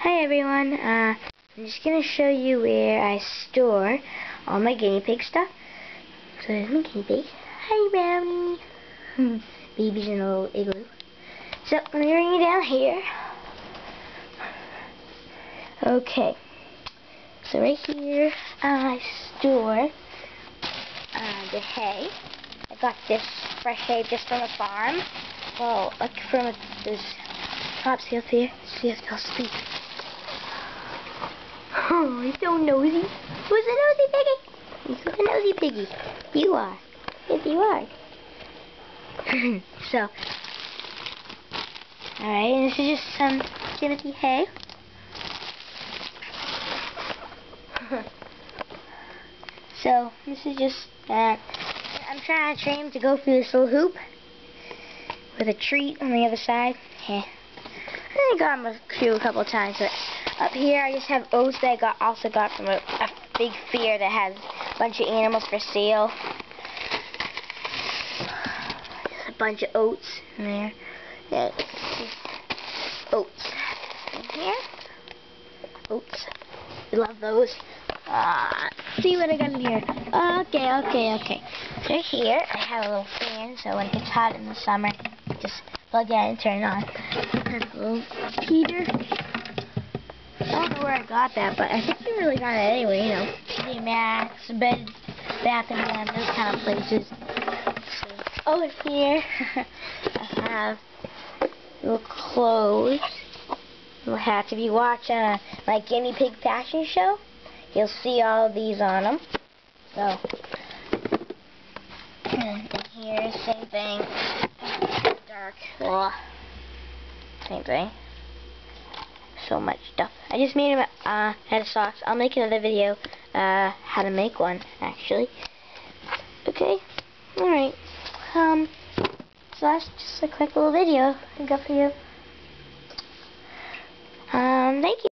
Hi everyone, uh, I'm just going to show you where I store all my guinea pig stuff. So there's my guinea pig. Hi Brownie. Baby's in a little igloo. So let me bring you down here. Okay. So right here I store uh, the hay. I got this fresh hay just from a farm. Well, like from this top up here. See if they'll speak. Oh, he's so nosy. Who's a nosy piggy? He's a nosy piggy. You are. Yes, you are. so, alright, and this is just some Timothy hay. so, this is just that. I'm trying to train him to go through this little hoop with a treat on the other side. Yeah. I got him a few a couple of times, but up here, I just have oats that I got also got from a, a big fair that has a bunch of animals for sale. A bunch of oats in there. Yeah, oats in here. Oats. We love those. Uh, see what I got in here. Okay, okay, okay. So here, I have a little fan, so when it gets hot in the summer, just plug it in and turn it on. a little heater where I got that, but I think you really got it anyway, you know. TJ Maxx, Bed Bath Beyond, those kind of places. Over here, I have little clothes, little hats. If you watch uh, my guinea pig fashion show, you'll see all these on them. So, and here, same thing. Dark. Ugh. Same thing so much stuff. I just made a uh, head of socks. I'll make another video uh, how to make one, actually. Okay? Alright. Um, so that's just a quick little video I got for you. Um, thank you.